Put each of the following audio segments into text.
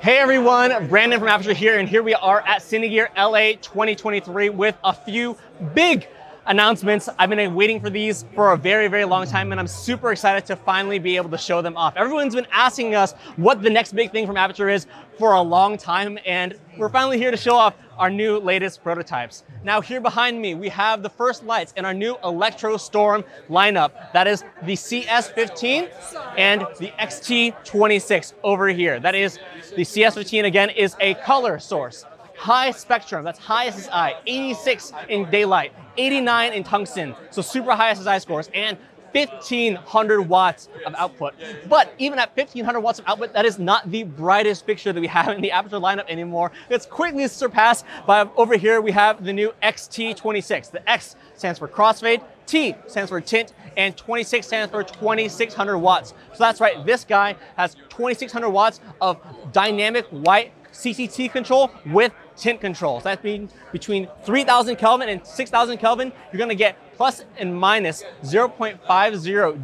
Hey everyone, Brandon from Aputure here, and here we are at Cine Gear LA 2023 with a few big announcements. I've been waiting for these for a very, very long time, and I'm super excited to finally be able to show them off. Everyone's been asking us what the next big thing from Aputure is for a long time, and we're finally here to show off our new latest prototypes. Now here behind me, we have the first lights in our new Electro Storm lineup. That is the CS15 and the XT26 over here. That is the CS15 again is a color source high spectrum, that's high SSI, 86 in daylight, 89 in tungsten, so super high SSI scores, and 1500 watts of output. But even at 1500 watts of output, that is not the brightest fixture that we have in the Aputure lineup anymore. It's quickly surpassed by over here we have the new XT26. The X stands for crossfade, T stands for tint, and 26 stands for 2600 watts. So that's right, this guy has 2600 watts of dynamic white CCT control with tint controls. That means between 3000 Kelvin and 6000 Kelvin, you're gonna get plus and minus 0.50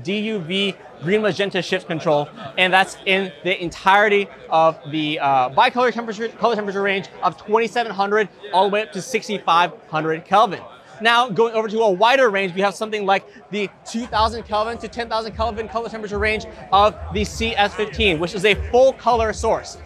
DUV green magenta shift control, and that's in the entirety of the uh, bicolor temperature, color temperature range of 2700 all the way up to 6500 Kelvin. Now, going over to a wider range, we have something like the 2000 Kelvin to 10,000 Kelvin color temperature range of the CS15, which is a full color source.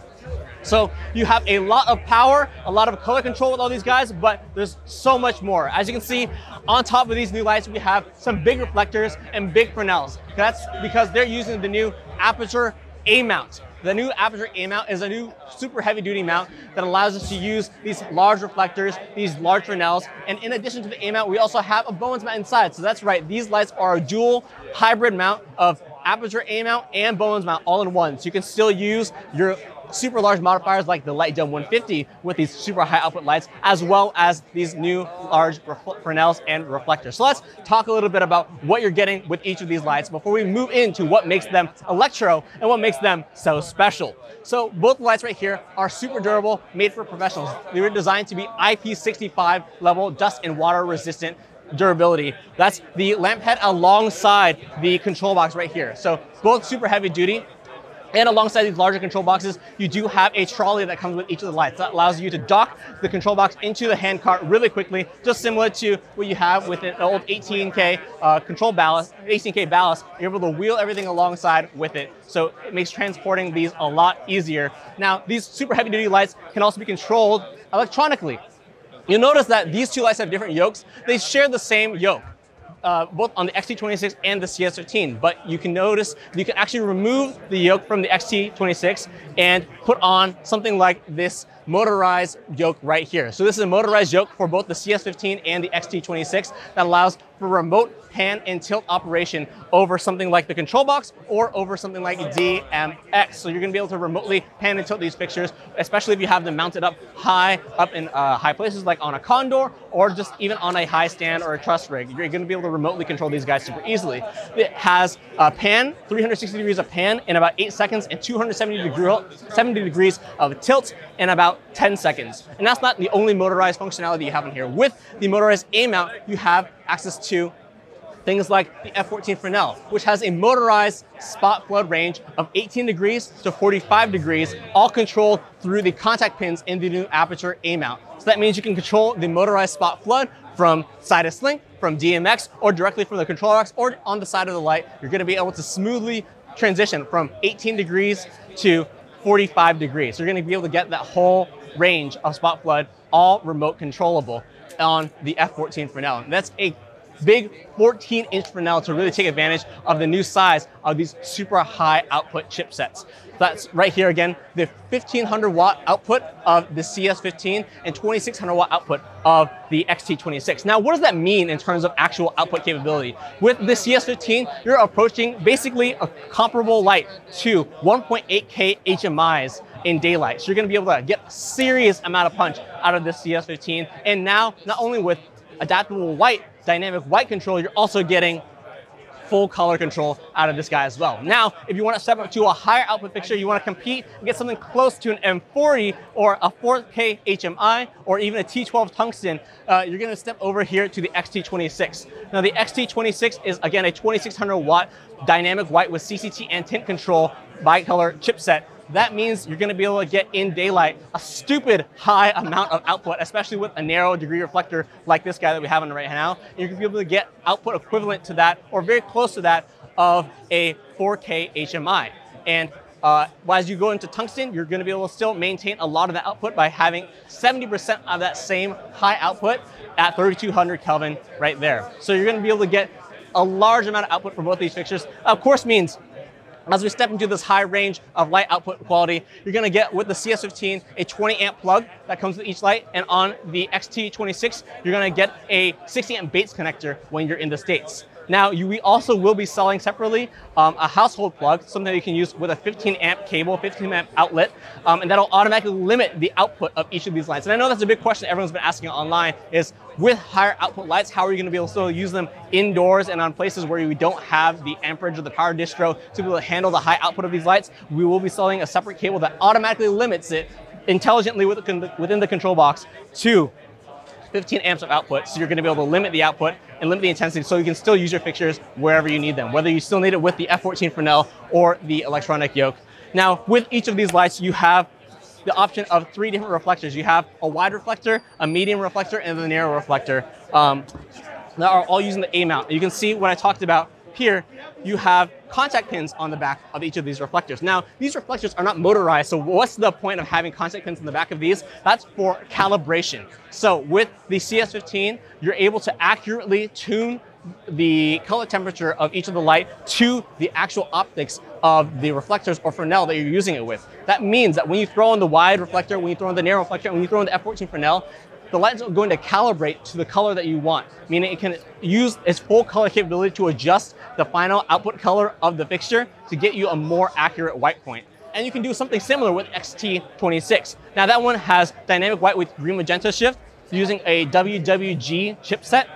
So you have a lot of power, a lot of color control with all these guys, but there's so much more. As you can see, on top of these new lights, we have some big reflectors and big Fresnels. That's because they're using the new Aputure A-mount. The new Aputure A-mount is a new super heavy duty mount that allows us to use these large reflectors, these large Fresnels, and in addition to the A-mount, we also have a Bowens mount inside. So that's right, these lights are a dual hybrid mount of Aputure A-mount and Bowens mount all in one. So you can still use your super large modifiers like the Light Dome 150 with these super high output lights, as well as these new large Fresnels and reflectors. So let's talk a little bit about what you're getting with each of these lights before we move into what makes them electro and what makes them so special. So both lights right here are super durable, made for professionals. They were designed to be IP65 level, dust and water resistant durability. That's the lamp head alongside the control box right here. So both super heavy duty, and alongside these larger control boxes, you do have a trolley that comes with each of the lights. That allows you to dock the control box into the handcart really quickly, just similar to what you have with an old 18K uh, control ballast, 18K ballast. You're able to wheel everything alongside with it. So it makes transporting these a lot easier. Now, these super heavy duty lights can also be controlled electronically. You'll notice that these two lights have different yokes. They share the same yoke uh, both on the XT26 and the CS13, but you can notice you can actually remove the yoke from the XT26 and put on something like this motorized yoke right here. So this is a motorized yoke for both the CS15 and the XT26 that allows for remote pan and tilt operation over something like the control box or over something like DMX. So you're gonna be able to remotely pan and tilt these fixtures, especially if you have them mounted up high, up in uh, high places like on a condor or just even on a high stand or a truss rig. You're gonna be able to remotely control these guys super easily. It has a pan, 360 degrees of pan in about eight seconds and 270 degree, 70 degrees of tilt in about 10 seconds. And that's not the only motorized functionality you have in here. With the motorized A-mount, you have access to things like the F14 Fresnel, which has a motorized spot flood range of 18 degrees to 45 degrees, all controlled through the contact pins in the new Aputure A-mount. So that means you can control the motorized spot flood from Sidus Link, from DMX, or directly from the control box, or on the side of the light. You're gonna be able to smoothly transition from 18 degrees to 45 degrees. So you're gonna be able to get that whole range of spot flood all remote controllable on the F14 Fresnel. And that's a big 14 inch Fresnel to really take advantage of the new size of these super high output chipsets. That's right here again, the 1500 watt output of the CS15 and 2600 watt output of the XT26. Now, what does that mean in terms of actual output capability? With the CS15, you're approaching basically a comparable light to 1.8K HMIs in daylight. So you're gonna be able to get a serious amount of punch out of this CS15. And now, not only with adaptable white, dynamic white control, you're also getting full color control out of this guy as well. Now, if you want to step up to a higher output fixture, you want to compete and get something close to an M40 or a 4K HMI or even a T12 tungsten, uh, you're going to step over here to the XT26. Now, the XT26 is again a 2600 watt dynamic white with CCT and tint control bicolor chipset that means you're gonna be able to get in daylight a stupid high amount of output, especially with a narrow degree reflector like this guy that we have on right now. And you're gonna be able to get output equivalent to that or very close to that of a 4K HMI. And uh, as you go into tungsten, you're going to be able to still maintain a lot of the output by having 70% of that same high output at 3200 Kelvin right there. So you're going to be able to get a large amount of output from both these fixtures. Of course means as we step into this high range of light output quality, you're gonna get with the CS15 a 20 amp plug that comes with each light, and on the XT26, you're gonna get a 60 amp Bates connector when you're in the States. Now, you, we also will be selling separately um, a household plug, something you can use with a 15 amp cable, 15 amp outlet, um, and that'll automatically limit the output of each of these lights. And I know that's a big question everyone's been asking online is with higher output lights, how are you gonna be able to use them indoors and on places where you don't have the amperage of the power distro to be able to handle the high output of these lights? We will be selling a separate cable that automatically limits it intelligently within the control box to 15 amps of output. So you're gonna be able to limit the output and limit the intensity so you can still use your fixtures wherever you need them, whether you still need it with the F14 Fresnel or the electronic yoke. Now, with each of these lights, you have the option of three different reflectors. You have a wide reflector, a medium reflector, and the narrow reflector um, that are all using the A mount. You can see what I talked about here, you have contact pins on the back of each of these reflectors. Now, these reflectors are not motorized, so what's the point of having contact pins in the back of these? That's for calibration. So with the CS15, you're able to accurately tune the color temperature of each of the light to the actual optics of the reflectors or Fresnel that you're using it with. That means that when you throw in the wide reflector, when you throw in the narrow reflector, when you throw in the F14 Fresnel, the lens is going to calibrate to the color that you want, meaning it can use its full color capability to adjust the final output color of the fixture to get you a more accurate white point. And you can do something similar with XT26. Now that one has dynamic white with green magenta shift using a WWG chipset.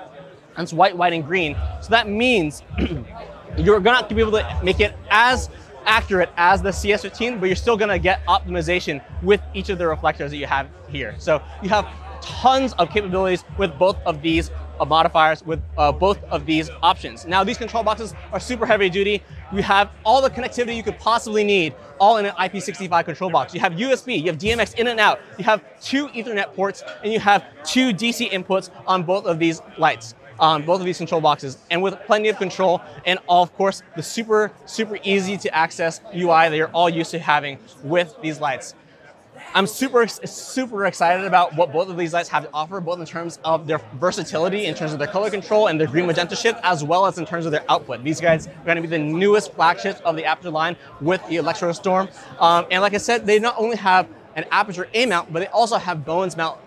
And it's white, white, and green. So that means you're gonna be able to make it as accurate as the CS15, but you're still gonna get optimization with each of the reflectors that you have here. So you have tons of capabilities with both of these uh, modifiers with uh, both of these options. Now these control boxes are super heavy duty. You have all the connectivity you could possibly need all in an IP65 control box. You have USB, you have DMX in and out, you have two ethernet ports, and you have two DC inputs on both of these lights. On both of these control boxes and with plenty of control and all, of course the super super easy to access UI that you're all used to having with these lights. I'm super, super excited about what both of these lights have to offer, both in terms of their versatility, in terms of their color control and their green magenta shift, as well as in terms of their output. These guys are going to be the newest flagships of the Aputure line with the Electro Storm. Um, and like I said, they not only have an Aputure A mount, but they also have Bowens mount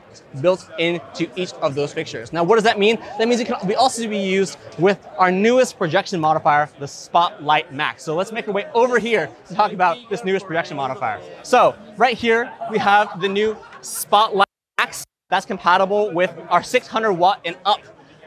built into each of those fixtures. Now, what does that mean? That means it can be also be used with our newest projection modifier, the Spotlight Max. So let's make our way over here to talk about this newest projection modifier. So right here, we have the new Spotlight Max that's compatible with our 600 watt and up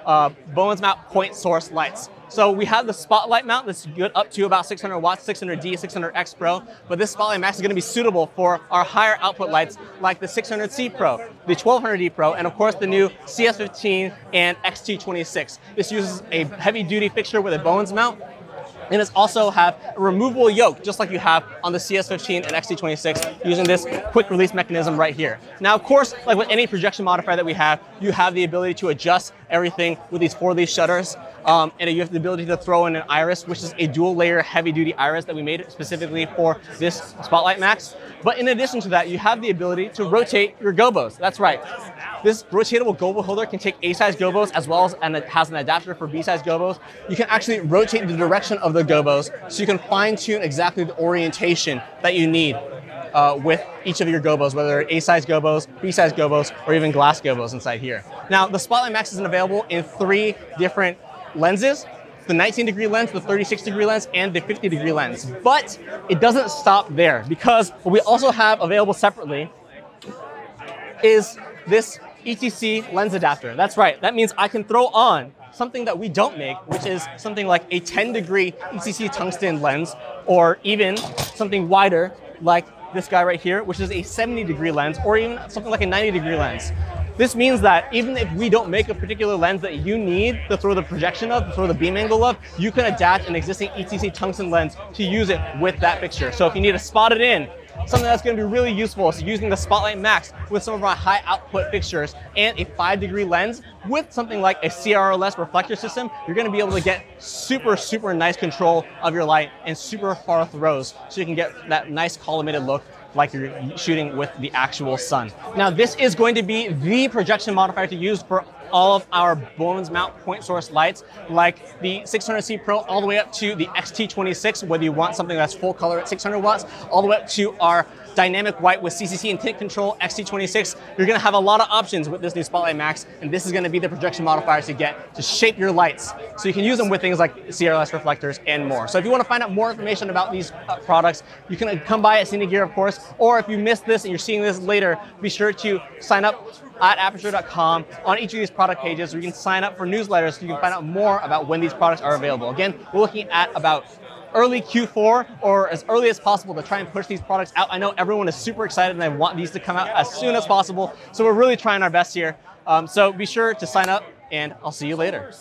uh, Bowens mount point source lights. So we have the Spotlight mount that's good up to about 600 watts, 600D, 600X Pro, but this Spotlight Max is gonna be suitable for our higher output lights like the 600C Pro, the 1200D Pro, and of course the new CS15 and XT26. This uses a heavy duty fixture with a Bowens mount and it's also have a removable yoke, just like you have on the CS15 and XT26, using this quick release mechanism right here. Now, of course, like with any projection modifier that we have, you have the ability to adjust everything with these four leaf shutters. Um, and you have the ability to throw in an iris, which is a dual layer heavy duty iris that we made specifically for this Spotlight Max. But in addition to that, you have the ability to rotate your gobos. That's right. This rotatable gobo holder can take A-size gobos as well as and it has an adapter for B-size gobos. You can actually rotate the direction of the gobos so you can fine tune exactly the orientation that you need uh, with each of your gobos, whether A-size gobos, B-size gobos, or even glass gobos inside here. Now, the Spotlight Max isn't available in three different lenses, the 19 degree lens, the 36 degree lens, and the 50 degree lens. But it doesn't stop there because what we also have available separately is this ETC lens adapter. That's right, that means I can throw on something that we don't make, which is something like a 10 degree ETC tungsten lens, or even something wider like this guy right here, which is a 70 degree lens, or even something like a 90 degree lens. This means that even if we don't make a particular lens that you need to throw the projection of, to throw the beam angle of, you can adapt an existing ETC tungsten lens to use it with that fixture. So if you need to spot it in, something that's going to be really useful is using the Spotlight Max with some of our high output fixtures and a five degree lens with something like a CRLS reflector system, you're going to be able to get super, super nice control of your light and super far throws so you can get that nice collimated look like you're shooting with the actual sun. Now, this is going to be the projection modifier to use for all of our Bowens mount point source lights, like the 600C Pro all the way up to the XT26, whether you want something that's full color at 600 watts, all the way up to our dynamic white with CCT and tint control XT26. You're gonna have a lot of options with this new Spotlight Max, and this is gonna be the projection modifiers you get to shape your lights. So you can use them with things like CRLS reflectors and more. So if you wanna find out more information about these uh, products, you can come by at Cine Gear, of course, or if you missed this and you're seeing this later, be sure to sign up at aputure.com on each of these product pages where you can sign up for newsletters so you can find out more about when these products are available. Again, we're looking at about early Q4 or as early as possible to try and push these products out. I know everyone is super excited and they want these to come out as soon as possible. So we're really trying our best here. Um, so be sure to sign up and I'll see you later.